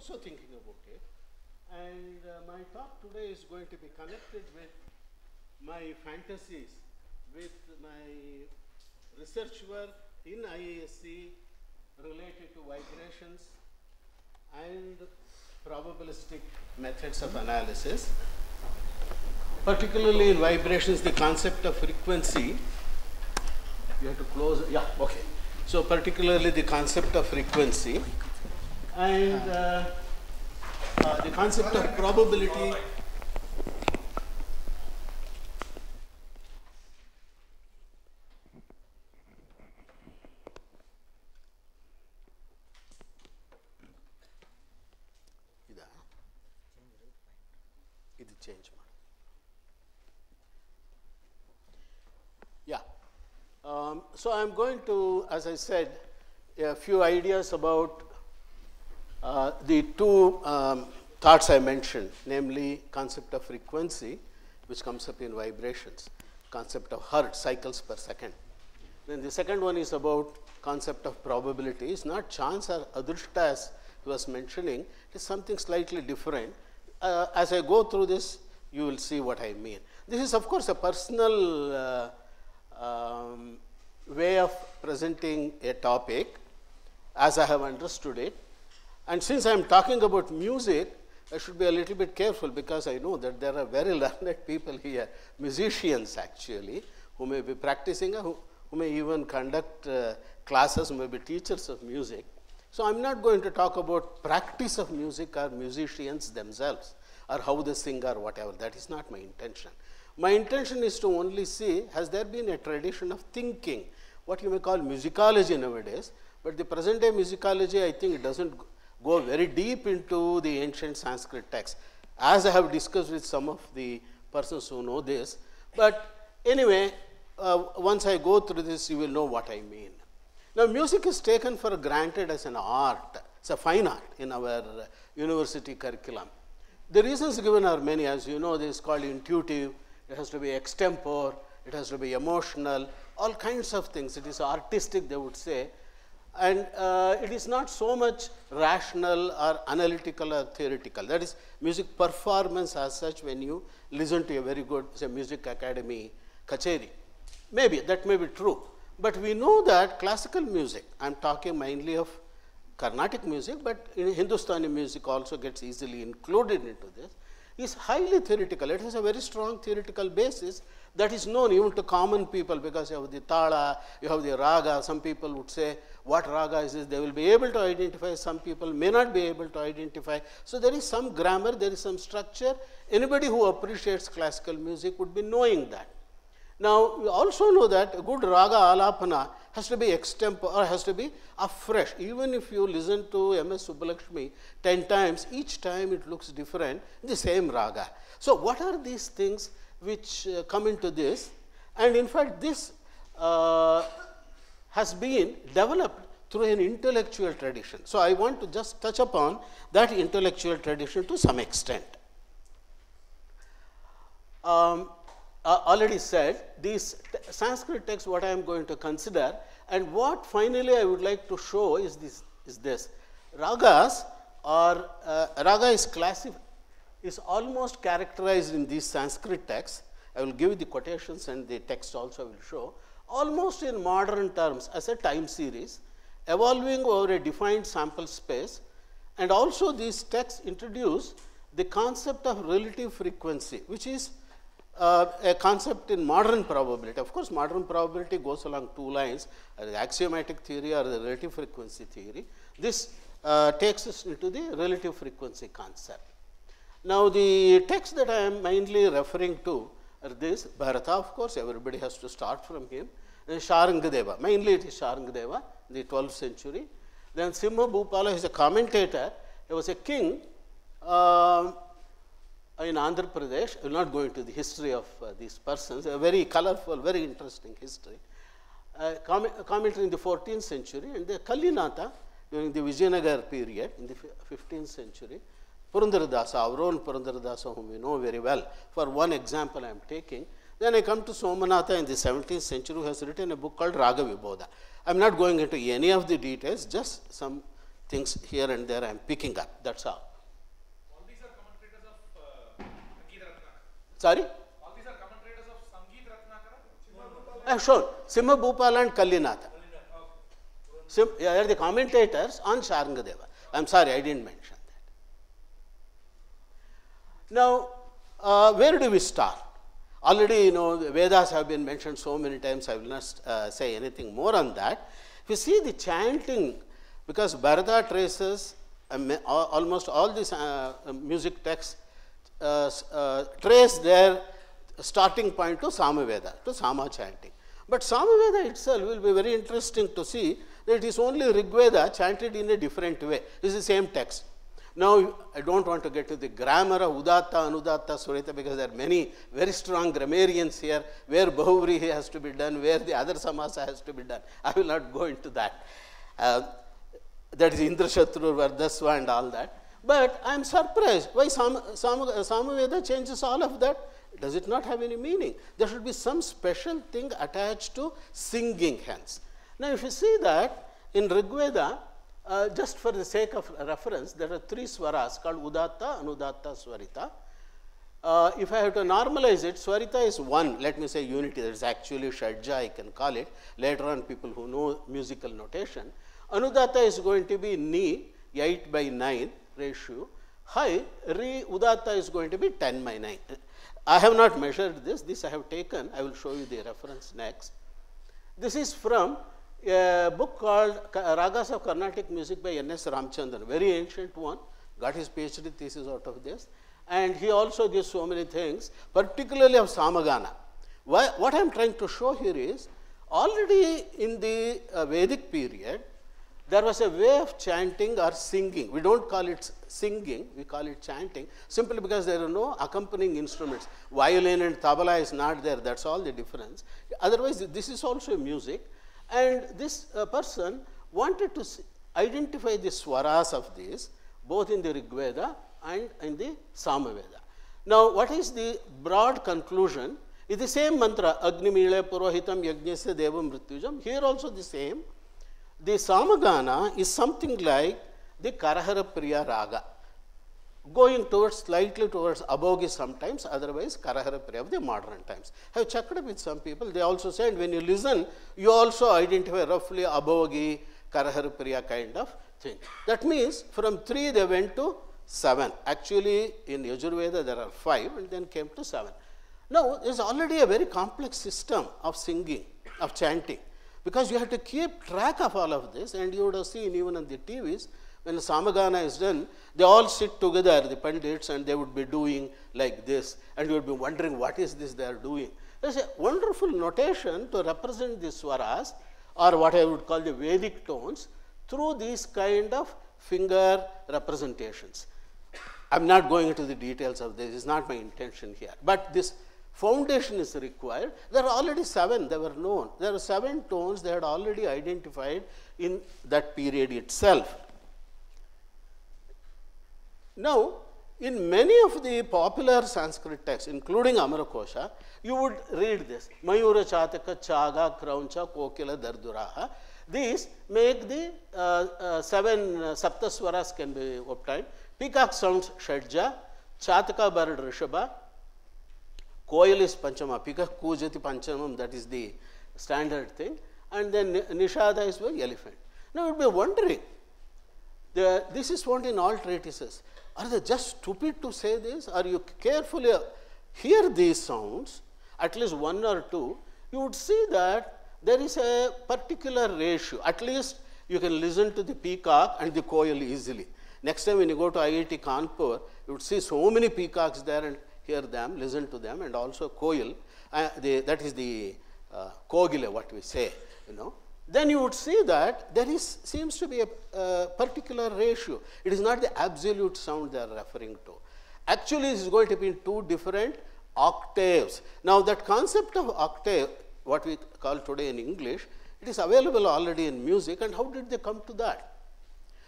also thinking about it. And uh, my talk today is going to be connected with my fantasies, with my research work in IISc related to vibrations and probabilistic methods of analysis. Particularly in vibrations, the concept of frequency. You have to close, yeah, okay. So, particularly the concept of frequency and uh, uh, the concept of probability um, so I'm going to, as I said, a few ideas about uh, the two um, thoughts I mentioned, namely concept of frequency, which comes up in vibrations, concept of hertz, cycles per second. Then the second one is about concept of probability. It's not chance or adrishta as he was mentioning, it is something slightly different. Uh, as I go through this, you will see what I mean. This is of course a personal uh, um, way of presenting a topic as I have understood it. And since I am talking about music, I should be a little bit careful because I know that there are very learned people here, musicians actually, who may be practicing, who, who may even conduct uh, classes, who may be teachers of music. So, I am not going to talk about practice of music or musicians themselves or how they sing or whatever. That is not my intention. My intention is to only see has there been a tradition of thinking, what you may call musicology nowadays, but the present day musicology I think it does not go very deep into the ancient Sanskrit text, as I have discussed with some of the persons who know this. But anyway, uh, once I go through this, you will know what I mean. Now, music is taken for granted as an art, it's a fine art in our university curriculum. The reasons given are many, as you know, this is called intuitive, it has to be extempore, it has to be emotional, all kinds of things. It is artistic, they would say, and uh, it is not so much rational or analytical or theoretical. That is music performance as such when you listen to a very good, say, music academy kacheri. Maybe that may be true, but we know that classical music, I am talking mainly of Carnatic music, but Hindustani music also gets easily included into this, is highly theoretical. It has a very strong theoretical basis that is known even to common people because you have the tala, you have the raga. Some people would say, what raga is this? They will be able to identify, some people may not be able to identify. So, there is some grammar, there is some structure. Anybody who appreciates classical music would be knowing that. Now, we also know that a good raga alapana has to be extempore or has to be afresh. Even if you listen to M.S. Subbulakshmi 10 times, each time it looks different, the same raga. So, what are these things which uh, come into this? And in fact, this uh, has been developed through an intellectual tradition. So, I want to just touch upon that intellectual tradition to some extent. Um, uh, already said these Sanskrit texts what I am going to consider and what finally I would like to show is this is this. Ragas or uh, raga is classified is almost characterized in these Sanskrit texts. I will give you the quotations and the text also will show. Almost in modern terms as a time series evolving over a defined sample space and also these texts introduce the concept of relative frequency which is uh, a concept in modern probability. Of course, modern probability goes along two lines, the axiomatic theory or the relative frequency theory. This uh, takes us into the relative frequency concept. Now, the text that I am mainly referring to are this Bharata, of course, everybody has to start from him, and Sharangadeva, mainly it is Sharangadeva, the 12th century. Then Simha Bhupala is a commentator, he was a king. Uh, in Andhra Pradesh, I will not go into the history of uh, these persons, a very colorful, very interesting history. Uh, commentary in the 14th century and the Kallinatha during the Vijayanagar period in the 15th century, Purandaradasa, our own Purandaradasa whom we know very well, for one example I am taking. Then I come to Somanatha in the 17th century who has written a book called Raga Vibodha. I am not going into any of the details, just some things here and there I am picking up. That's all. All these are commentators of uh, Sangeet Ratnakara. Sorry? All. I have Simha Bhupal and Kallinatha. Sim, yeah, they are the commentators on Sharangadeva. I'm sorry, I didn't mention that. Now, uh, where do we start? Already, you know, the Vedas have been mentioned so many times, I will not uh, say anything more on that. If you see the chanting, because Bharata traces uh, almost all these uh, music texts trace their starting point to Samaveda, to Sama chanting. But Samaveda itself will be very interesting to see that it is only Rigveda chanted in a different way. It's the same text. Now, I don't want to get to the grammar of Udatta, Anudatta, Swarita because there are many very strong grammarians here where Bahuvrihi has to be done, where the other Samasa has to be done. I will not go into that. Uh, that is Indrashatru, Vardasva and all that. But I am surprised why Sam, Sam, Samaveda changes all of that. Does it not have any meaning? There should be some special thing attached to singing hence. Now, if you see that in Rigveda, uh, just for the sake of reference, there are three swaras called Udatta, Anudatta, Swarita. Uh, if I have to normalize it, Swarita is one, let me say unity, that is actually Shadja, I can call it. Later on, people who know musical notation. Anudatta is going to be Ni, 8 by 9 ratio. High, Re Udatta is going to be 10 by 9. I have not measured this, this I have taken, I will show you the reference next. This is from a book called Ragas of Carnatic Music by N.S. Ramchandran, very ancient one, got his PhD thesis out of this. And he also gives so many things, particularly of Samagana. Why, what I am trying to show here is, already in the uh, Vedic period, there was a way of chanting or singing. We don't call it singing, we call it chanting, simply because there are no accompanying instruments. Violin and tabla is not there, that's all the difference. Otherwise, this is also music. And this uh, person wanted to identify the swaras of this, both in the Rigveda and in the Samaveda. Now, what is the broad conclusion? It's the same mantra, Agni Mile Purohitam Yajnasya Devam Mrityujam. Here also the same. The Samagana is something like the Karahara Priya Raga, going towards slightly towards Abhogi sometimes, otherwise Karahara Priya of the modern times. I have checked up with some people, they also said when you listen, you also identify roughly Abhogi, Karahara Priya kind of thing. That means from 3 they went to 7. Actually, in Yajurveda there are 5 and then came to 7. Now, there is already a very complex system of singing, of chanting, because you have to keep track of all of this, and you would have seen even on the TVs, when the Samagana is done, they all sit together, the Pandits, and they would be doing like this, and you would be wondering what is this they are doing. There's a wonderful notation to represent the swaras, or what I would call the Vedic tones, through these kind of finger representations. I'm not going into the details of this, it's not my intention here. But this foundation is required. There are already seven, they were known. There are seven tones they had already identified in that period itself. Now, in many of the popular Sanskrit texts, including Amarakosha, you would read this Mayura Chataka Chaga Krauncha Kokila Darduraha. These make the uh, uh, seven uh, Saptaswaras can be obtained. Peacock sounds Shadja, Chataka bird Rishabha, Koil is Panchama, Peacock Kujati Panchamam, that is the standard thing, and then Nishada is the elephant. Now, you would be wondering, the, this is found in all treatises. Are they just stupid to say this? Are you carefully uh, hear these sounds, at least one or two, you would see that there is a particular ratio. At least you can listen to the peacock and the koil easily. Next time when you go to IIT Kanpur, you would see so many peacocks there and hear them, listen to them, and also koil. Uh, the, that is the uh, kogile, what we say, you know then you would see that there is seems to be a, particular ratio. It is not the absolute sound they are referring to. Actually, it is going to be in two different octaves. Now, that concept of octave, what we call today in English, it is available already in music, and how did they come to that?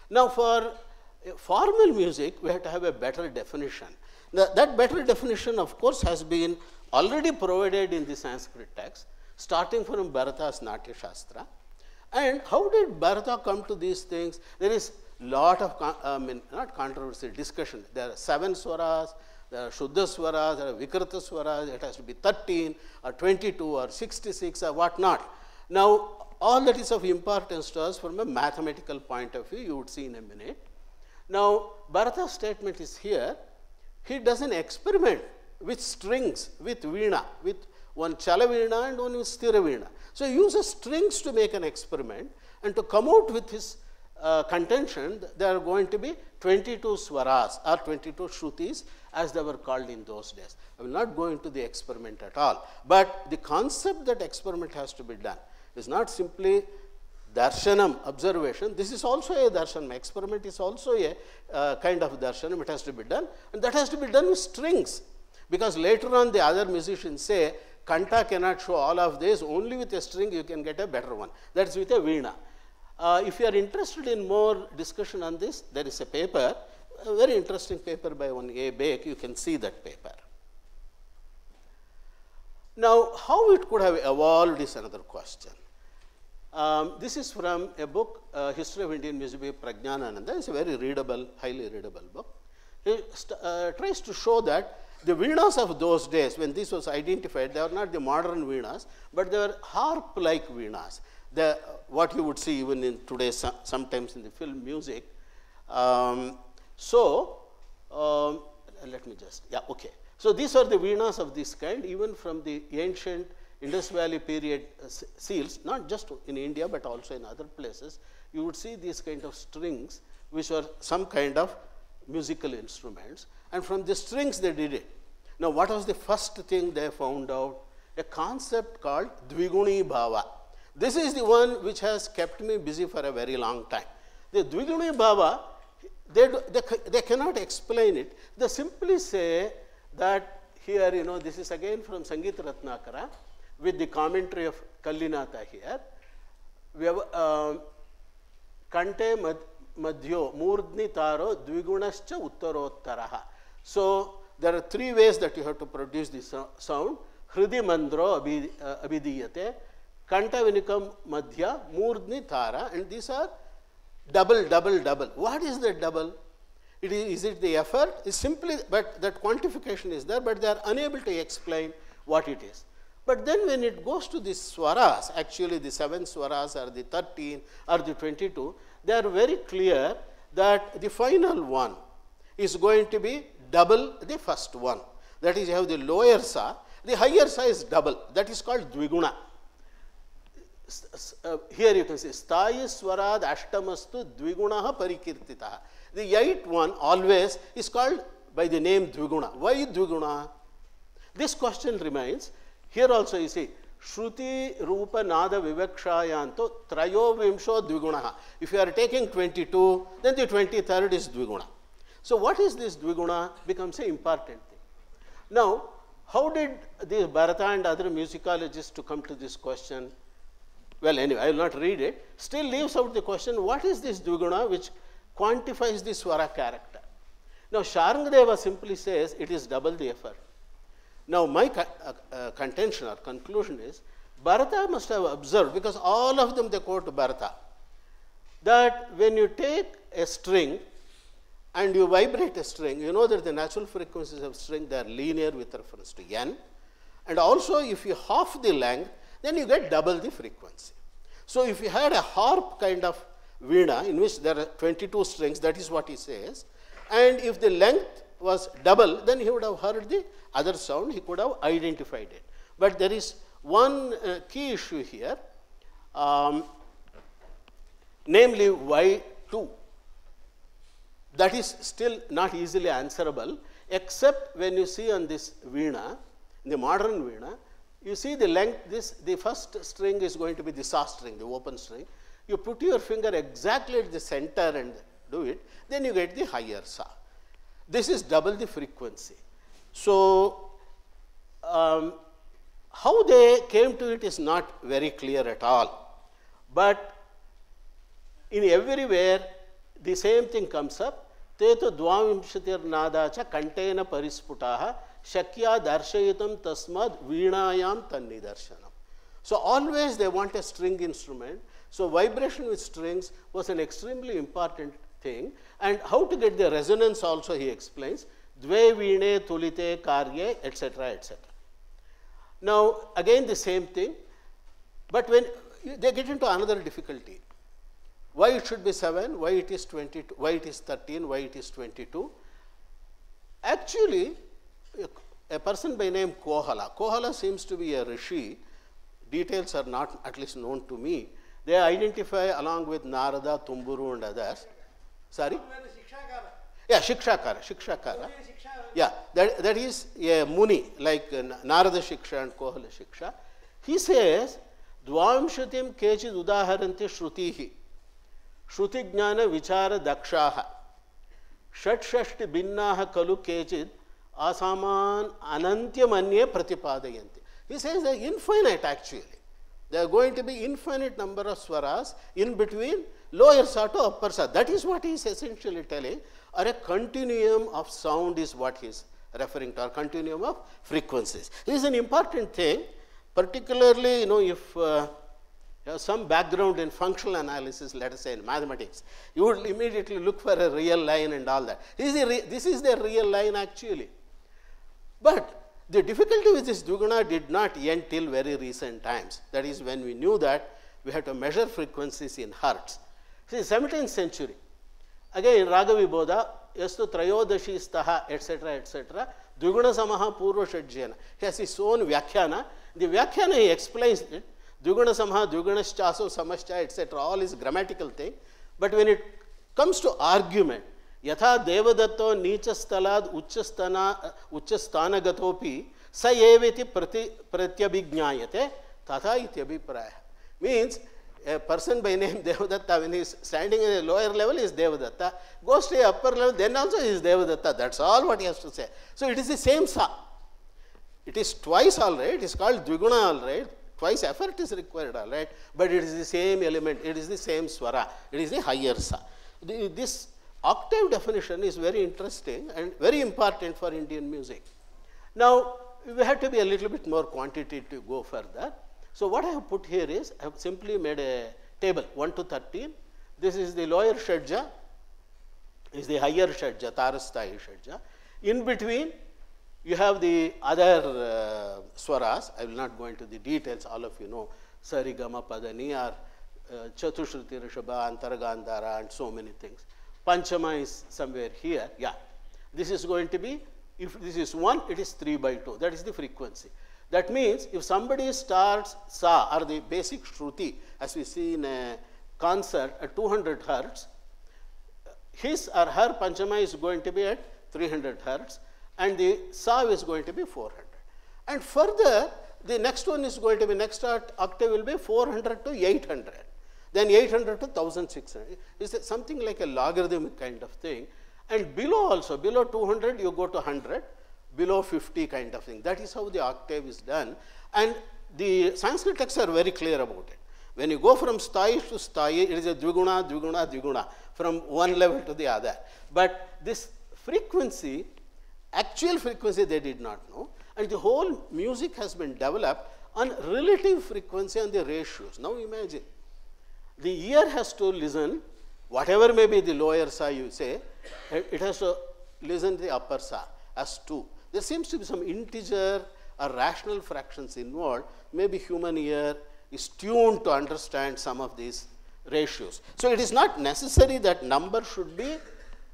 Now, for uh, formal music, we have to have a better definition. That better definition, of course, has been already provided in the Sanskrit text, starting from Bharata's Natya Shastra. And how did Bharata come to these things? There is lot of, I mean, not controversy, discussion. There are seven swaras, there are Shuddha swaras, there are Vikrita swaras, it has to be 13 or 22 or 66 or whatnot. Now, all that is of importance to us from a mathematical point of view, you would see in a minute. Now, Bharata's statement is here, he does an experiment with strings, with veena, with one chalaveena and one with stiraveena. So, he uses strings to make an experiment and to come out with his uh, contention, there are going to be 22 swaras or 22 shrutis as they were called in those days. I will not go into the experiment at all, but the concept that experiment has to be done is not simply darshanam observation. This is also a darshanam. Experiment is also a uh, kind of darshanam. It has to be done, and that has to be done with strings, because later on the other musicians say kanta cannot show all of this. Only with a string you can get a better one. That is with a veena. Uh, if you are interested in more discussion on this, there is a paper, a very interesting paper by one A. Bake. You can see that paper. Now, how it could have evolved is another question. Um, this is from a book, uh, History of Indian Music by Prajnanananda. It's a very readable, highly readable book. He uh, tries to show that the Veenas of those days, when this was identified, they were not the modern Veenas, but they were harp-like Veenas. The, what you would see even in today, sometimes in the film music. Um, so, um, let me just, yeah, okay. So, these are the Veenas of this kind, even from the ancient Indus Valley period uh, seals, not just in India, but also in other places, you would see these kind of strings, which were some kind of musical instruments. And from the strings, they did it. Now, what was the first thing they found out? A concept called Dviguni Bhava. This is the one which has kept me busy for a very long time. The Dviguni Bhava, they, they, they cannot explain it. They simply say that here, you know, this is again from Sangeeta Ratnakara with the commentary of Kallinatha here. We have, uh, Kante madhyo murdni taro dvigunascha uttarottaraha. So, there are three ways that you have to produce this sound. Hridi mandro abhidiyate, kanta vinikam madhya, murdni tara, and these are double, double, double. What is the double? It is, is it the effort? It's simply, but that quantification is there, but they are unable to explain what it is. But then when it goes to the swaras, actually the 7 swaras or the 13 or the 22, they are very clear that the final one is going to be double the first one. That is, you have the lower sa, the higher sa is double. That is called dviguna. Uh, here you can see, sthayi swarad ashtamastu dvigunaha parikirtita. The eighth one always is called by the name dviguna. Why dviguna? This question remains here also you see, Shruti Rupa Nada Vivakshayanto Trayo Vimsho Dviguna. If you are taking 22, then the 23rd is Dviguna. So what is this Dviguna becomes an important thing. Now, how did the Bharata and other musicologists to come to this question? Well, anyway, I will not read it. Still leaves out the question, what is this Dviguna which quantifies the Swara character? Now, Sharangadeva simply says it is double the effort. Now, my uh, uh, contention or conclusion is Bharata must have observed, because all of them they quote Bharata, that when you take a string and you vibrate a string, you know that the natural frequencies of string they are linear with reference to n. And also, if you half the length, then you get double the frequency. So, if you had a harp kind of veena in which there are 22 strings, that is what he says, and if the length was double, then he would have heard the other sound, he could have identified it. But there is one uh, key issue here, um, namely Y2. That is still not easily answerable, except when you see on this veena, the modern veena, you see the length, this, the first string is going to be the sa string, the open string. You put your finger exactly at the center and do it, then you get the higher sa. This is double the frequency. So, um, how they came to it is not very clear at all. But in everywhere, the same thing comes up. Te tu dvamimshatir cha kantena parisputaha shakya darshayitam tasmad veenayam tannidarshanam. So always they want a string instrument. So vibration with strings was an extremely important thing. And how to get the resonance also he explains. Dve veene tulite karye, etc., etc. Now, again the same thing, but when they get into another difficulty, why it should be 7, why it is 22, why it is 13, why it is 22. Actually, a, a person by name Kohala, Kohala seems to be a rishi, details are not at least known to me. They identify along with Narada, Tumburu and others. Sorry? Yeah, Shikshakara, Shikshakara. Yeah, that, that is a Muni, like uh, Narada Shiksha and Kohala Shiksha. He says, Dvamshatim kechid udaharanti shrutihi. श्रुतिज्ञान विचार दक्षा षट्षष्टि भिन्ना खलु केचिद asaman anantyamanye pratipadayante. He says they're infinite actually. There are going to be infinite number of swaras in between lower sa to upper sa. That is what he is essentially telling or a continuum of sound is what he is referring to or continuum of frequencies. This is an important thing particularly you know if uh, you have some background in functional analysis, let us say in mathematics, you would immediately look for a real line and all that. This is, the, this is the real line actually. But the difficulty with this Dviguna did not end till very recent times. That is when we knew that we had to measure frequencies in hertz. See, 17th century, again Ragavibodha, yastu trayodashi staha, etc., etc., Dviguna samaha purva shadjana. He has his own vyakhyana. The vyakhyana he explains it Dviguna samha, Dvigunaschaso, Samascha, etc. All is grammatical thing. But when it comes to argument, यथा देवदत्तो नीचस्थलाद उच्चस्थना उच्चस्थानगतोपि स एवेति प्रति प्रत्यभिज्ञायते तथा इत्यभिप्रायः means a person by name Devadatta when he is standing in a lower level he is Devadatta. Goes to a upper level then also he is Devadatta. That's all what he has to say. So it is the same sa. It is twice all right. It is called Dviguna all right. Twice effort is required, all right, but it is the same element, it is the same swara, it is the higher sa. The, this octave definition is very interesting and very important for Indian music. Now, we have to be a little bit more quantitative to go further. So, what I have put here is, I have simply made a table 1 to 13. This is the lower shadja, is the higher shadja, Tarasthai shadja. In between, you have the other uh, swaras, I will not go into the details, all of you know Sarigama Padani or uh, Chatushruti Rishabha, Antaragandhara and so many things. Panchama is somewhere here, yeah. This is going to be, if this is 1, it is 3 by 2, that is the frequency. That means if somebody starts sa or the basic shruti as we see in a concert at 200 hertz, his or her panchama is going to be at 300 hertz and the saw is going to be 400. And further, the next one is going to be next octave will be 400 to 800. Then 800 to 1600. Is something like a logarithmic kind of thing. And below also, below 200 you go to 100, below 50 kind of thing. That is how the octave is done. And the Sanskrit texts are very clear about it. When you go from stai to stai, it is a dviguna, dviguna, dviguna, from one level to the other. But this frequency Actual frequency they did not know and the whole music has been developed on relative frequency and the ratios. Now imagine, the ear has to listen, whatever may be the lower sa you say, it has to listen to the upper sa as 2. There seems to be some integer or rational fractions involved, maybe human ear is tuned to understand some of these ratios. So it is not necessary that number should be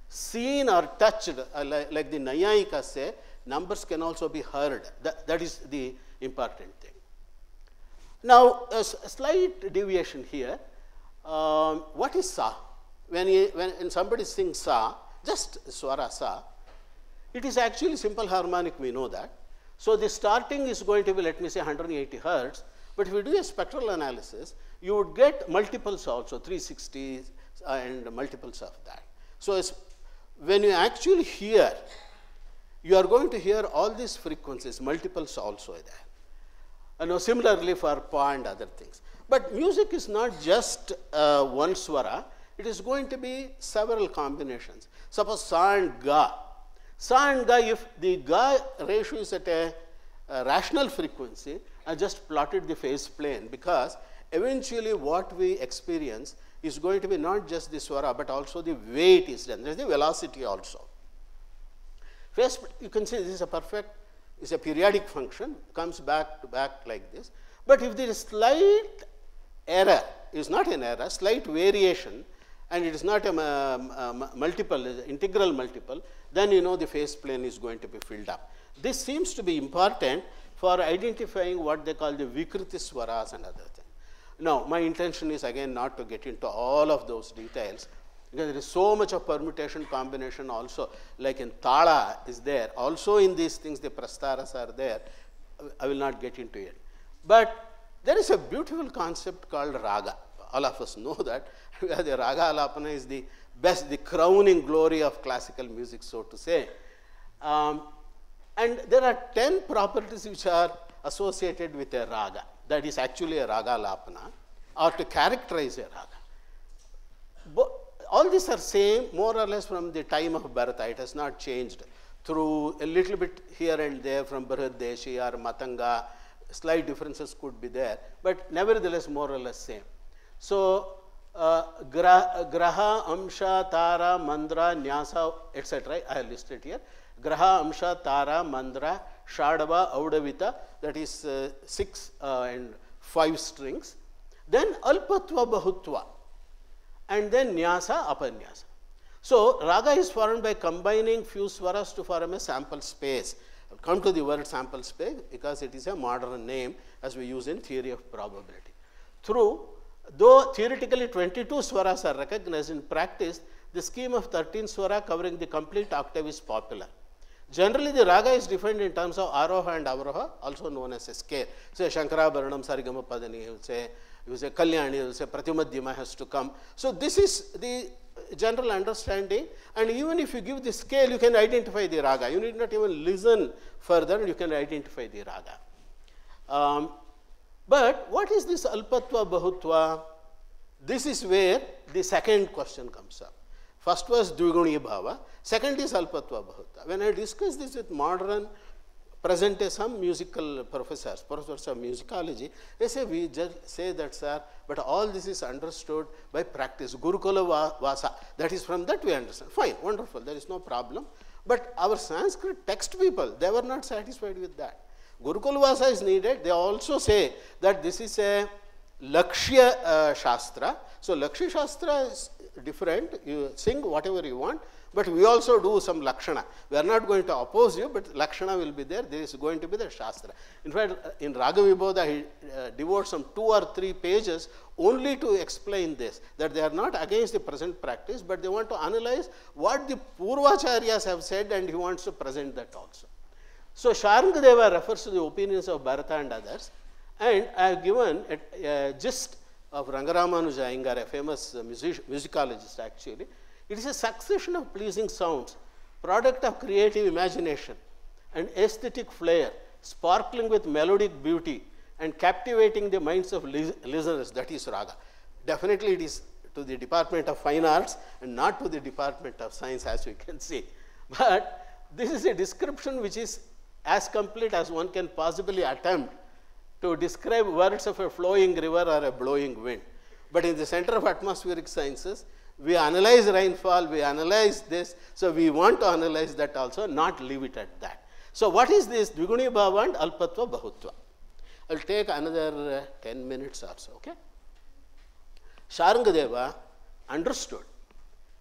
seen or touched, uh, like, like, the Naiyayikas say, numbers can also be heard. That, that is the important thing. Now, a, slight deviation here. Um, what is sa? When, he, when somebody sings sa, just swara sa, it is actually simple harmonic, we know that. So, the starting is going to be, let me say, 180 hertz, but if you do a spectral analysis, you would get multiples also, 360 and multiples of that. So, when you actually hear, you are going to hear all these frequencies, multiples also there. And similarly for pa and other things. But music is not just uh, one swara, it is going to be several combinations. Suppose sa and ga. Sa and ga, if the ga ratio is at a, a rational frequency, I just plotted the phase plane because eventually what we experience is going to be not just the swara, but also the it is done. There is the velocity also. First, you can see this is a perfect, is a periodic function, comes back to back like this. But if there is slight error, is not an error, slight variation, and it is not a um, um, multiple, integral multiple, then you know the phase plane is going to be filled up. This seems to be important for identifying what they call the Vikriti swaras and other things. Now, my intention is again not to get into all of those details, because there is so much of permutation combination also, like in Tala is there, also in these things the prastaras are there, I will not get into it. But there is a beautiful concept called raga. All of us know that the raga alapana is the best, the crowning glory of classical music, so to say. Um, and there are 10 properties which are associated with a raga, that is actually a raga alapana, or to characterize a raga. All these are same more or less from the time of Bharata. It has not changed through a little bit here and there from Brihadeshi or Matanga. Slight differences could be there, but nevertheless more or less same. So, Graha, Amsha, Tara, Mandra, Nyasa, etc. I have listed here. Graha, Amsha, Tara, Mandra, Shadava, Audavita, that is uh, 6 uh, and 5 strings. Then Alpatva Bahutva and then Nyasa, Apanyasa. So, raga is formed by combining few swaras to form a sample space. Come to the word sample space because it is a modern name as we use in theory of probability. Through, though theoretically 22 swaras are recognized in practice, the scheme of 13 swara covering the complete octave is popular. Generally, the raga is defined in terms of aroha and avroha, also known as a scale. Say Shankara Bharanam Sarigama Padani, you say, you say Kalyani, you say Pratimadhyama has to come. So, this is the general understanding and even if you give the scale, you can identify the raga. You need not even listen further, you can identify the raga. Um, but what is this alpatva bahutva? This is where the second question comes up. First was Dviguni Bhava, second is Alpatva Bahutva. When I discuss this with modern, present day some musical professors, professors of musicology, they say we just say that sir, but all this is understood by practice, Gurukula Vasa, that is from that we understand. Fine, wonderful, there is no problem. But our Sanskrit text people, they were not satisfied with that. Gurukula Vasa is needed, they also say that this is a Lakshya uh, Shastra. So, Lakshya Shastra is different, you sing whatever you want, but we also do some Lakshana. We are not going to oppose you, but Lakshana will be there, there is going to be the Shastra. In fact, in Raga Vibodha, he uh, devotes some two or three pages only to explain this, that they are not against the present practice, but they want to analyze what the Purvacharyas have said and he wants to present that also. So, Sharangadeva refers to the opinions of Bharata and others, and I have given a, a gist of Rangaramanuja Iyengar, a famous music, musicologist actually. It is a succession of pleasing sounds, product of creative imagination and aesthetic flair, sparkling with melodic beauty and captivating the minds of listeners, that is raga. Definitely it is to the Department of Fine Arts and not to the Department of Science as we can see. But this is a description which is as complete as one can possibly attempt to describe words of a flowing river or a blowing wind. But in the center of atmospheric sciences, we analyze rainfall, we analyze this, so we want to analyze that also, not leave it at that. So what is this Dviguni Bhava and Alpatva Bahutva? I'll take another uh, 10 minutes or so, okay? Sharangadeva understood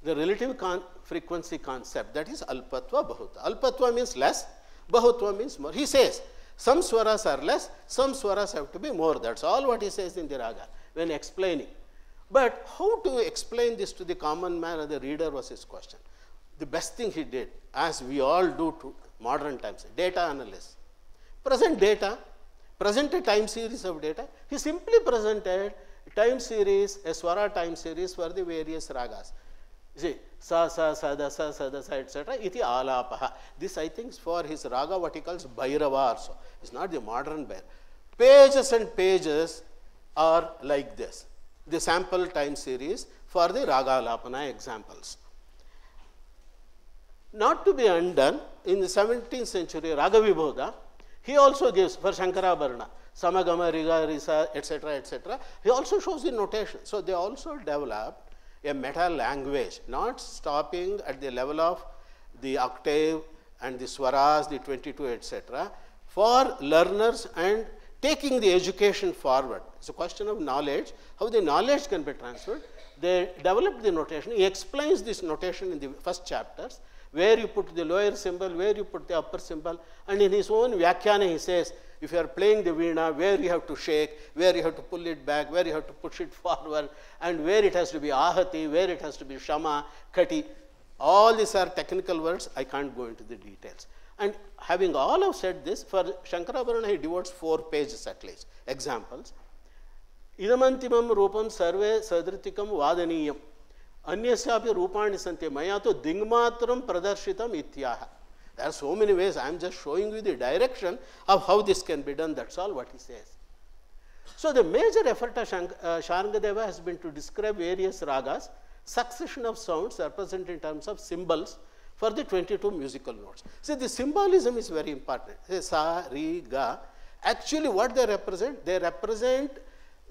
the relative con frequency concept that is Alpatva Bahutva. Alpatva means less, Bahutva means more. He says, some swaras are less, some swaras have to be more. That's all what he says in the raga when explaining. But how to explain this to the common man or the reader was his question. The best thing he did, as we all do to modern times, data analysis. Present data, present a time series of data. He simply presented time series, a swara time series for the various ragas. See, sa, sa, sa, da, sa, sa, da, sa, etc. Iti alapaha. This I think is for his raga what he calls Bhairava also. It's not the modern Bhairava. Pages and pages are like this. The sample time series for the raga alapana examples. Not to be undone, in the 17th century, Raga Vibodha, he also gives for Shankara Bharana samagama, riga, risa, etc., etc. He also shows the notation. So, they also developed a meta language, not stopping at the level of the octave and the swaras, the 22, etc., for learners and taking the education forward. It's a question of knowledge, how the knowledge can be transferred. They developed the notation. He explains this notation in the first chapters, where you put the lower symbol, where you put the upper symbol, and in his own Vyakhyana he says, if you are playing the veena, where you have to shake, where you have to pull it back, where you have to push it forward, and where it has to be ahati, where it has to be shama, kati. All these are technical words, I can't go into the details. And having all of said this, for Shankarabharana he devotes four pages at least, examples. Idamantimam rupam sarve sadritikam vadaniyam. अन्यस्यापि रूपाणि सन्ति मया तु दिङ्मात्रं प्रदर्शितम् there are so many ways. I am just showing you the direction of how this can be done. That's all what he says. So the major effort of Shank, uh, has been to describe various ragas, succession of sounds represented in terms of symbols for the 22 musical notes. See, the symbolism is very important. Say, sa, ri, ga. Actually, what they represent? They represent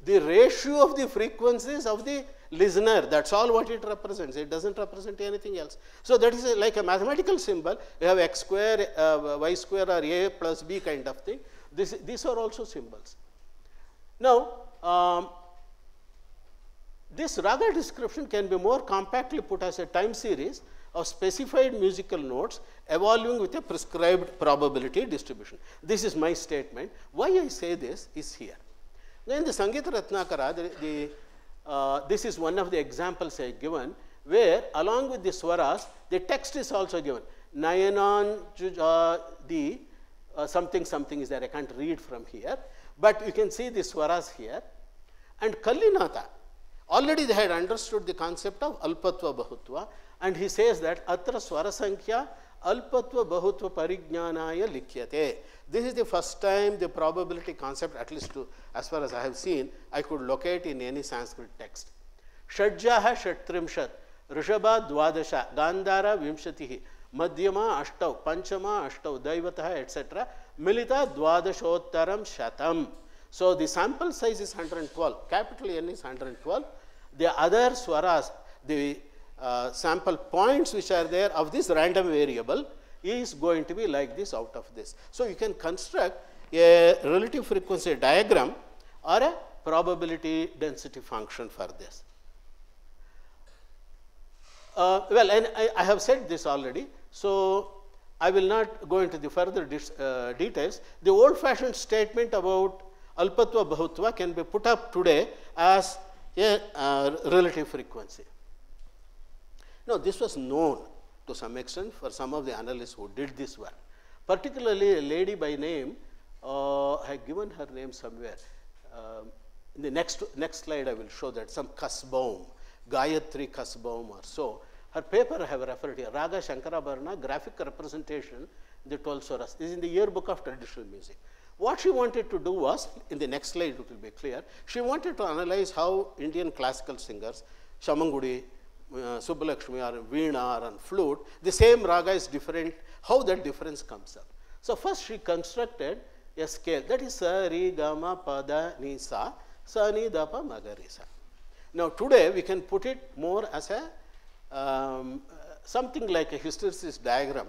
the ratio of the frequencies of the listener. That's all what it represents. It doesn't represent anything else. So that is a, like a mathematical symbol. You have x square, uh, y square, or a plus b kind of thing. This, these are also symbols. Now, um, this raga description can be more compactly put as a time series of specified musical notes evolving with a prescribed probability distribution. This is my statement. Why I say this is here. Then the Sangeeta Ratnakara, the, the uh, this is one of the examples I given, where along with the swaras, the text is also given. Nayanan, uh, the uh, something something is there. I can't read from here, but you can see the swaras here. And Kallinatha, already they had understood the concept of alpatva bahutva, and he says that atra swara sankhya alpatva bahutva parijnanaya likhyate. This is the first time the probability concept, at least to, as far as I have seen, I could locate in any Sanskrit text. Shadjaha Shatrimshat, Rishabha Dwadasha, Gandhara Vimshatihi, Madhyama Ashtau, Panchama Ashtau, Daivataha, etc. Milita Dwadashottaram Shatam. So the sample size is 112, capital N is 112. The other swaras, the uh, sample points which are there of this random variable is going to be like this out of this. So, you can construct a relative frequency diagram or a probability density function for this. Uh, well, and I, I, have said this already. So, I will not go into the further uh, details. The old fashioned statement about alpatva bahutva can be put up today as a uh, relative frequency. Now, this was known to some extent for some of the analysts who did this work. Particularly a lady by name, uh, I have given her name somewhere. Um, in the next, next slide, I will show that some Kassebaum, Gayatri Kassebaum or so. Her paper I have referred here, Raga Shankarabharana, graphic representation, the 12 swaras. This is in the yearbook of traditional music. What she wanted to do was, in the next slide it will be clear, she wanted to analyze how Indian classical singers, Semmangudi, uh, Subbulakshmi or Veena or on flute, the same raga is different, how that difference comes up. So, first she constructed a scale that is sa, ri, gama, pada, ni, sa, sa, ni, da, pa, ma, ga, ri, sa. Now, today we can put it more as a um, something like a hysteresis diagram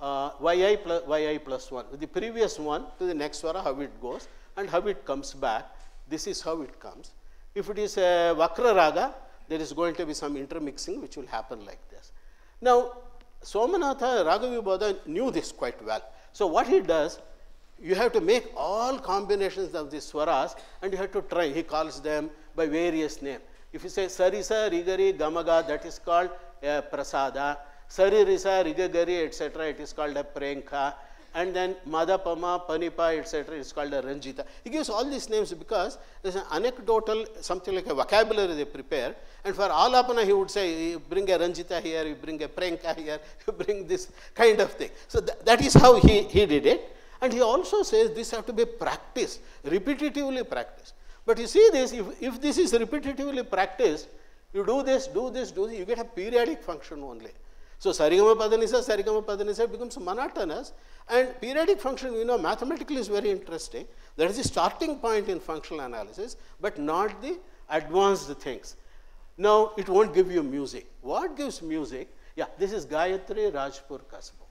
uh, yi, plus, yi plus 1 with the previous one to the next swara how it goes and how it comes back this is how it comes. If it is a Vakra raga there is going to be some intermixing which will happen like this. Now, Somanatha Ragavibodha knew this quite well. So, what he does, you have to make all combinations of these swaras and you have to try, he calls them by various names. If you say Sarisa, Rigari, Gamaga, that is called a Prasada. Saririsa, Rigagari, etc., it is called a Prenka and then Madapama, Panipa, etc. is called a Ranjita. He gives all these names because there's an anecdotal, something like a vocabulary they prepare. And for Alapana, he would say, you bring a Ranjita here, you bring a Pranka here, you bring this kind of thing. So th that is how he, he did it. And he also says this have to be practiced, repetitively practiced. But you see this, if, if this is repetitively practiced, you do this, do this, do this, you get a periodic function only. So Sarigama Padanisa, Sarigama Padanisa becomes monotonous and periodic function, you know, mathematically is very interesting. That is the starting point in functional analysis, but not the advanced things. Now, it won't give you music. What gives music? Yeah, this is Gayatri Rajpur Kasbo.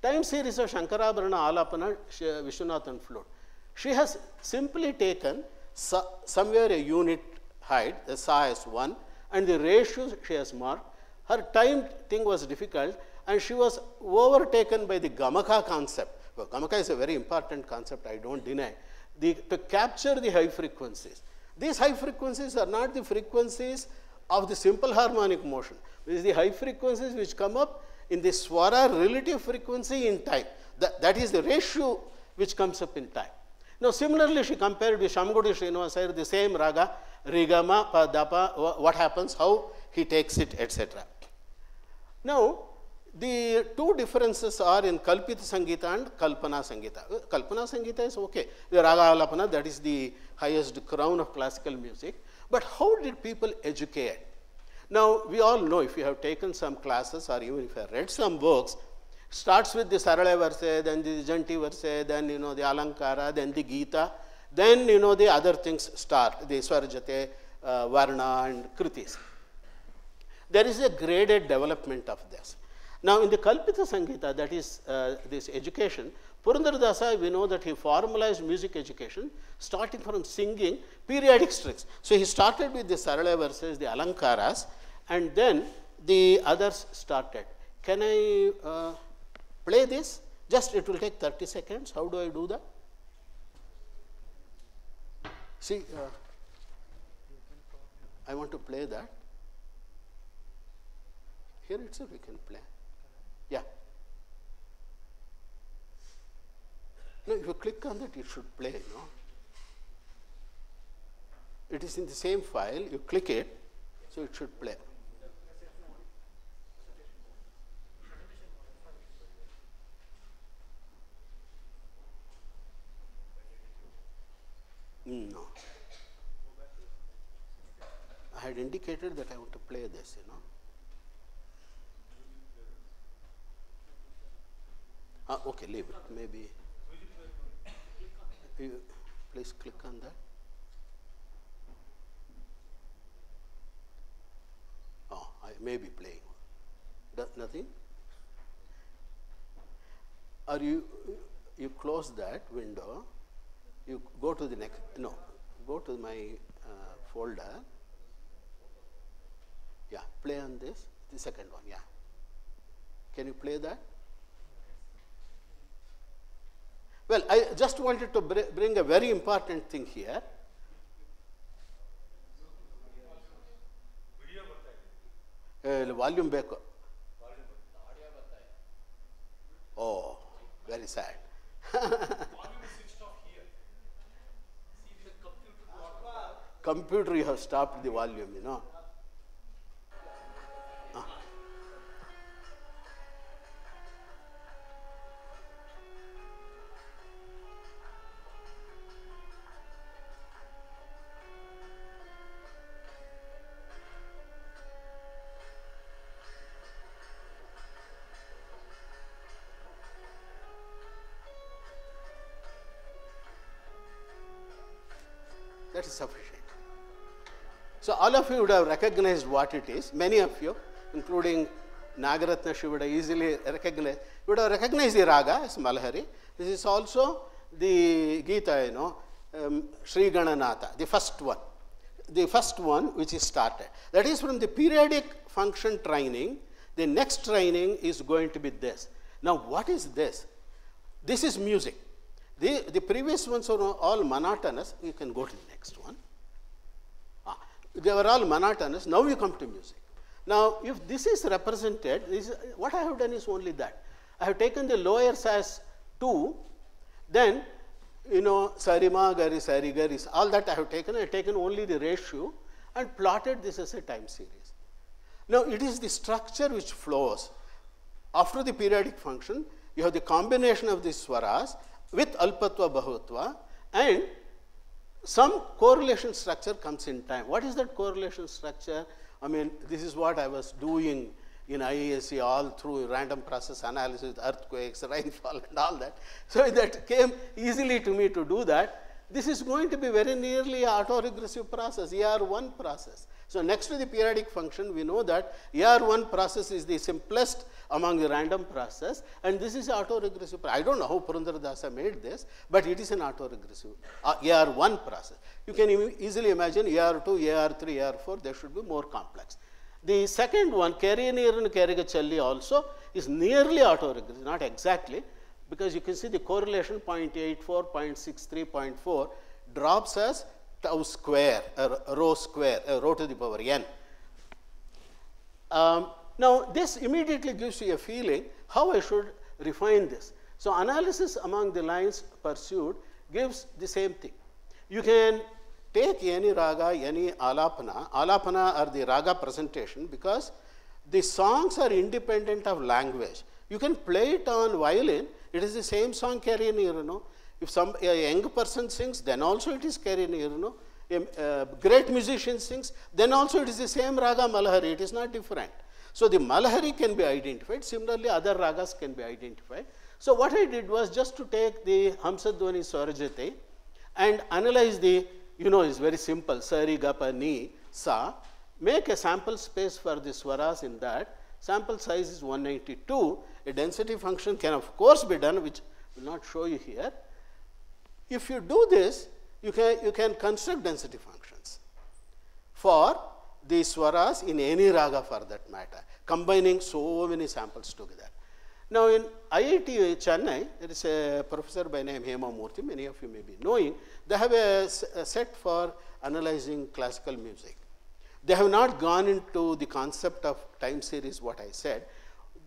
Time series of Shankarabharana Alapana Vishwanathan flute. She has simply taken somewhere a unit height, the sa is 1, and the ratio she has marked. Her time thing was difficult, and she was overtaken by the Gamaka concept. Well, Gamaka is a very important concept, I don't deny. The, to capture the high frequencies. These high frequencies are not the frequencies of the simple harmonic motion. It is the high frequencies which come up in the swara relative frequency in time. That, that is the ratio which comes up in time. Now, similarly, she compared with Semmangudi Srinivasa, the same raga, Rigama, Padapa, what happens, how he takes it, etc. Now, the two differences are in Kalpita Sangita and Kalpana Sangita. Kalpana Sangita is okay. The Raga Alapana, that is the highest crown of classical music. But how did people educate? Now, we all know if you have taken some classes or even if you have read some books, starts with the Sarala verse, then the Janti verse, then you know the Alankara, then the Gita, then you know the other things start, the Swarjate, uh, Varna and Kritis. There is a graded development of this. Now, in the Kalpita Sangita, that is uh, this education, Purandaradasa, we know that he formalized music education starting from singing periodic strings. So, he started with the Sarala verses, the Alankaras, and then the others started. Can I uh, play this? Just it will take 30 seconds. How do I do that? See, uh, I want to play that. Here itself we can play. Yeah. No, if you click on that, it should play, know. It is in the same file, you click it, so it should play. No. I had indicated that I want to play this, you know. Ah, okay, leave it. Maybe. You, please click on that. Oh, I may be playing. nothing? Or you, you close that window, you go to the next, no, go to my uh, folder. Yeah, play on this, the second one, yeah. Can you play that? Well, I just wanted to bring a very important thing here. Volume ಬೇಕು ಓ very sad computer you have stopped the volume you All of you would have recognized what it is. Many of you, including Nagaratna, she would have easily recognized, You would have recognized the raga as Malahari. This is also the Gita, you know, um, Sri Gananatha, the first one. The first one which is started. That is from the periodic function training. The next training is going to be this. Now, what is this? This is music. The, the previous ones are all monotonous. You can go to the next one. They were all monotonous. Now you come to music. Now, if this is represented, this is, what I have done is only that. I have taken the lowers as 2, then, you know, sarima, gari, sari, all that I have taken. I have taken only the ratio and plotted this as a time series. Now, it is the structure which flows. After the periodic function, you have the combination of the swaras with alpatva bahutva and some correlation structure comes in time. What is that correlation structure? I mean, this is what I was doing in IISc all through random process analysis, earthquakes, rainfall and all that. So that came easily to me to do that. This is going to be very nearly autoregressive process, AR1 process. So next to the periodic function, we know that AR1 process is the simplest among the random process and this is autoregressive. I don't know how Purandaradasa made this, but it is an autoregressive uh, AR1 process. You can easily imagine AR2, AR3, AR4, they should be more complex. The second one, Kariyaniran Karigachalli also is nearly autoregressive, not exactly, because you can see the correlation 0.84, 0.63, 0.4 drops as tau square, uh, rho square, uh, rho to the power n. Um, now, this immediately gives you a feeling how I should refine this. So, analysis among the lines pursued gives the same thing. You can take any raga, any alapana, alapana are the raga presentation because the songs are independent of language. You can play it on violin, it is the same song carrying you know. If some a young person sings, then also it is carrying you know. A, great musician sings, then also it is the same raga malahari, it is not different. So the malahari can be identified, similarly other ragas can be identified. So what I did was just to take the Hamsadwani Swarajate and analyze the you know is very simple, sari, gapa, ni, sa, make a sample space for the swaras in that, sample size is 192, a density function can of course be done which will not show you here. If you do this, you can, you can construct density functions for the swaras in any raga for that matter, combining so many samples together. Now, in IIT Chennai, there is a professor by name Hema Murthy, many of you may be knowing, they have a, a set for analyzing classical music. They have not gone into the concept of time series, what I said.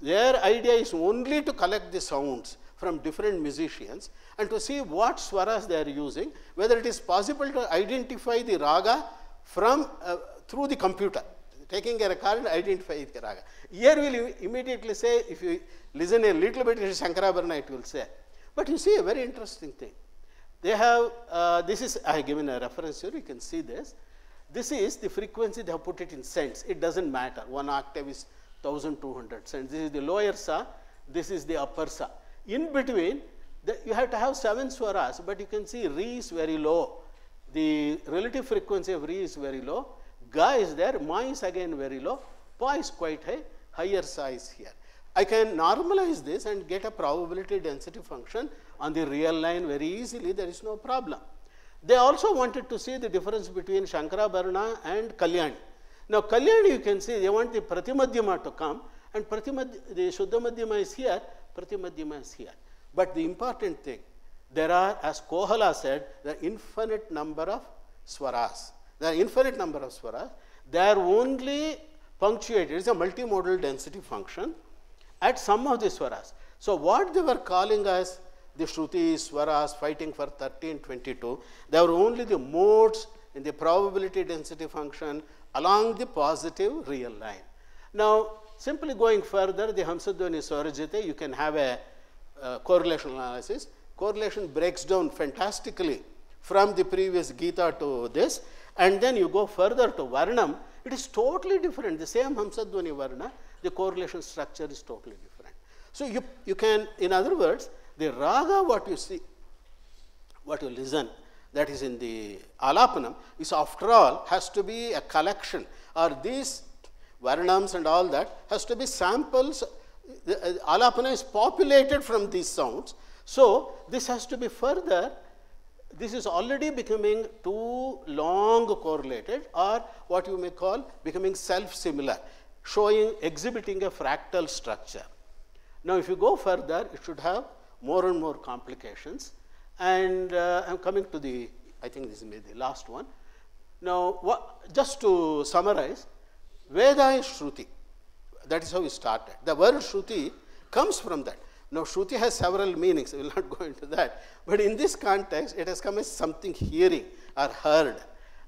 Their idea is only to collect the sounds from different musicians and to see what swaras they are using, whether it is possible to identify the raga from uh, through the computer taking a record and identify the raga. Here will immediately say, if you listen a little bit to Shankarabharana, it will say. But you see a very interesting thing. They have, uh, this is, I have given a reference here, you can see this. This is the frequency, they have put it in cents. It doesn't matter. One octave is 1200 cents. This is the lower sa, this is the upper sa. In between, the, you have to have seven swaras, but you can see re is very low. The relative frequency of re is very low Ga is there, Ma is again very low, Pa is quite high, higher size here. I can normalize this and get a probability density function on the real line very easily, there is no problem. They also wanted to see the difference between Shankarabharana and Kalyani. Now, Kalyani you can see they want the Pratimadhyama to come and Pratimadhyama, the Shuddhamadhyama is here, Pratimadhyama is here. But the important thing, there are, as Kohala said, the infinite number of swaras. There are infinite number of swaras. They are only punctuated. It is a multimodal density function at some of the swaras. So, what they were calling as the Shruti swaras fighting for 13, 22, they were only the modes in the probability density function along the positive real line. Now, simply going further, the Hamsadwani Swarajite, you can have a correlation analysis. Correlation breaks down fantastically from the previous Gita to this and then you go further to Varnam, it is totally different. The same Hamsadwani Varna, the correlation structure is totally different. So, you, you can, in other words, the raga what you see, what you listen, that is in the Alapanam, is after all has to be a collection or these Varnams and all that has to be samples. Uh, Alapana is populated from these sounds. So, this has to be further this is already becoming too long correlated or what you may call becoming self-similar, showing, exhibiting a fractal structure. Now, if you go further, it should have more and more complications. And uh, I am coming to the, I think this is maybe the last one. Now, just to summarize, Veda is Shruti. That is how we started. The word Shruti comes from that. Now, Shruti has several meanings, I will not go into that. But in this context, it has come as something hearing or heard.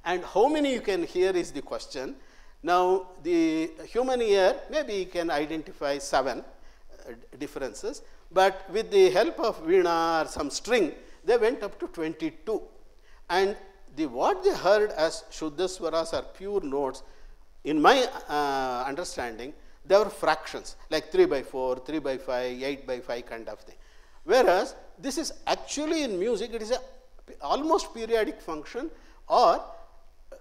And how many you can hear is the question. Now, the human ear, maybe you can identify seven uh, differences, but with the help of Veena or some string, they went up to 22. And the, what they heard as Shuddha Swaras are pure notes, in my uh, understanding, they were fractions, like 3 by 4, 3 by 5, 8 by 5 kind of thing. Whereas this is actually in music, it is a almost periodic function or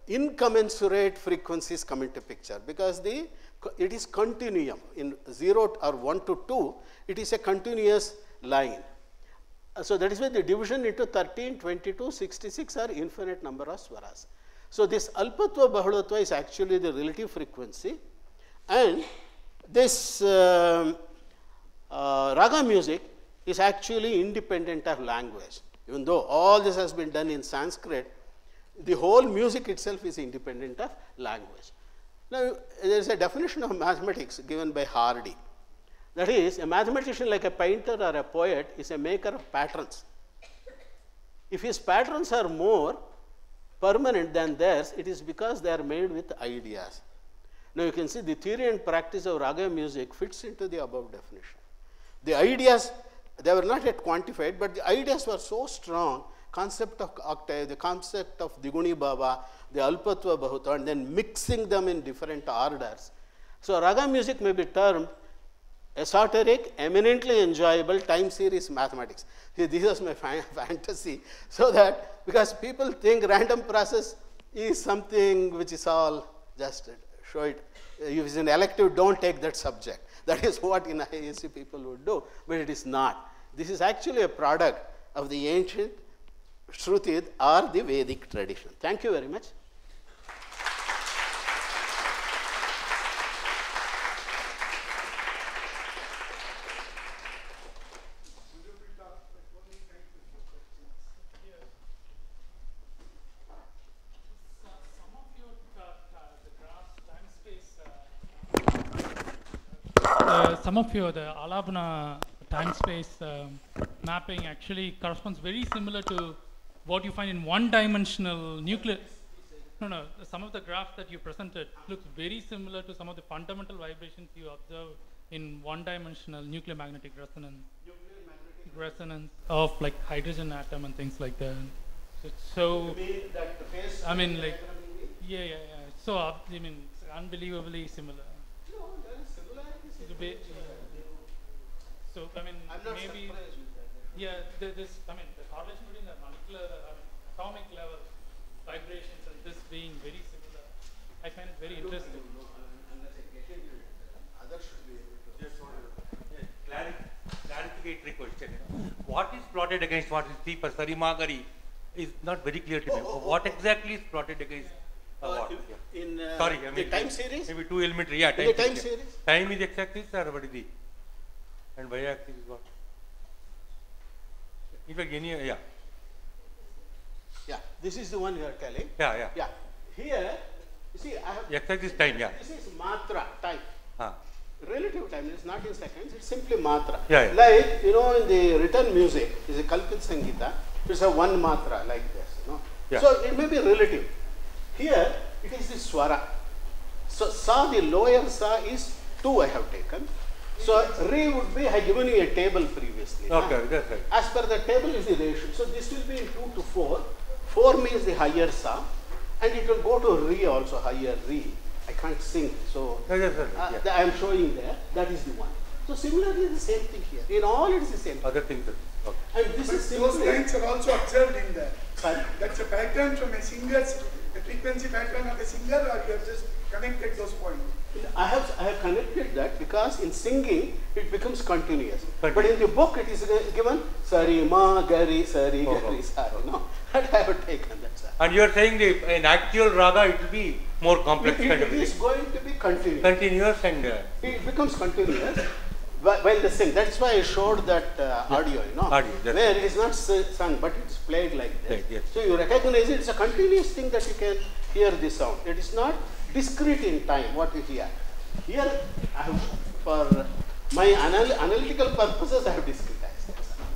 incommensurate frequencies come into picture because the it is continuum in 0 or 1 to 2 it is a continuous line uh, So that is why the division into 13, 22, 66 are infinite number of swaras. So this alpatva bahulatva is actually the relative frequency and this um, uh, raga music is actually independent of language. Even though all this has been done in Sanskrit, the whole music itself is independent of language. Now, there is a definition of mathematics given by Hardy. That is, a mathematician like a painter or a poet is a maker of patterns. If his patterns are more permanent than theirs, it is because they are made with ideas. Now you can see the theory and practice of raga music fits into the above definition. The ideas, they were not yet quantified, but the ideas were so strong, concept of octave, the concept of diguni baba, the alpatva bahutva, and then mixing them in different orders. So raga music may be termed esoteric, eminently enjoyable time series mathematics. See, this was my fantasy. So that because people think random process is something which is all just show it. If it's an elective, don't take that subject. That is what in IISc people would do, but it is not. This is actually a product of the ancient Shruti or the Vedic tradition. Thank you very much. Some of your uh, uh, the graphs, time space, uh, uh, some of your the Alapana time space um, mapping actually corresponds very similar to what you find in one dimensional nuclear. No, no, some of the graphs that you presented looks very similar to some of the fundamental vibrations you observe in one dimensional nuclear magnetic resonance Nuclear magnetic resonance of like hydrogen atom and things like that. So, so I mean, like, yeah, yeah, yeah. So, uh, I mean, unbelievably similar. It's bit. So, I mean, I'm not maybe, surprised with that. yeah, there, this, I mean, the correlation between the molecular, I mean, atomic level vibrations and this being very similar, I find it very interesting. Clari- Clarificatory question. What is plotted against what is T per Sarimagari is not very clear to me. What exactly is plotted against uh, Uh, in- Yeah. in uh, Sorry, I the mean, time series, Maybe two elementary, yeah, In time, the time yeah. series? Time is x-axis or what is the? And y-axis is what? In fact, any, yeah, yeah, this is the one you are telling. yeah, yeah. Yeah, here, you see, I have, X-axis time, yeah. this is matra time. Ah. Relative time is not in seconds, it's simply matra. Yeah, yeah. Like, you know, in the written music, is a Kalpit Sangita, it's a one matra like this, you know. Yeah. So it may be relative. Here, it is the swara. So sa, the lower sa is two I have taken. So re would be, I had given you a table previously. na? Okay, that's right. As per the table is the ratio. So this will be in 2 to 4. 4 means the higher sa and it will go to re also, higher re. I can't sing. So Yeah, yes, sir, uh, yeah. I am showing there. That is the one. So similarly the same thing here. In all it is the same. Other things, sir. okay. And this is But those simply. lines are also observed in there. Sorry? That's a pattern from a singer's, a frequency pattern of a singer or you have just connected those points? I have, I have connected that because in singing it becomes continuous. But in the book it is given sari ma gari sari Oh, gari oh. sari. No, that I have taken. That's all. And you are saying the, in actual raga it will be more complex It, it, it is going to be continuous. Continuous and, uh, It becomes continuous whi- while they sing. That's why I showed that uh, audio, you know, Audio, where it is not sung, but it's played like this. Right, yes. So you recognize it, it's a continuous thing that you can hear the sound. It is not discrete in time, what you hear. Here, I have, for my anal- analytical purposes, I have discretized. That's all.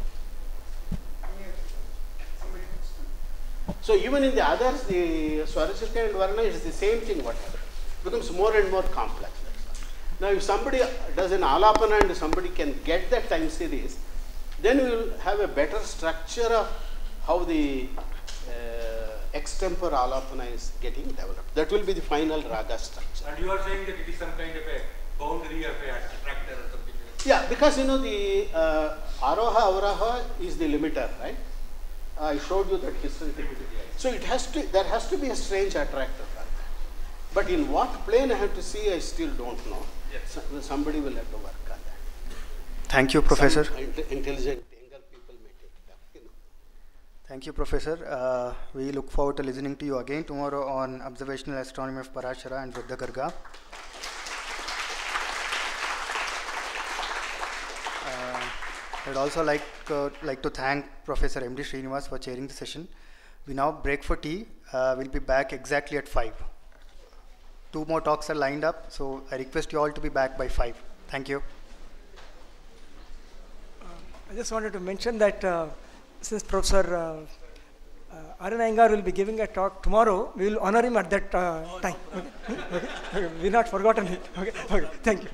Somebody puts So even in the others, the Swarajika and Varna is the same thing, whatever. Becomes more and more complex. Now if somebody does an alapana and somebody can get that time series, then we will have a better structure of how the uh, extempore alapana is getting developed. That will be the final raga structure. and you are saying that it is some kind of a boundary of a attractor or something. Yeah, because you know the uh, Aroha Avaroha is the limiter, right? I showed you that history. So it has to, there has to be a strange attractor. But in what plane I have to see, I still don't know. So- Somebody will have to work on that. Thank you, Professor. Intelligent younger people may take it up, you know. Thank you, Professor. Uh, we look forward to listening to you again tomorrow on observational astronomy of Parashara and Vruddhagarga. Uh, I'd also like uh, like to thank Professor M.D. Srinivas for chairing the session. We now break for tea. Uh, we'll be back exactly at five. Two more talks are lined up, so I request you all to be back by five. Thank you. I just wanted to mention that uh, since Professor uh, uh, RN Iyengar will be giving a talk tomorrow, we will honor him at that uh, time. Okay? okay? okay. We've not forgotten it. Okay? okay. Thank you.